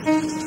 嗯。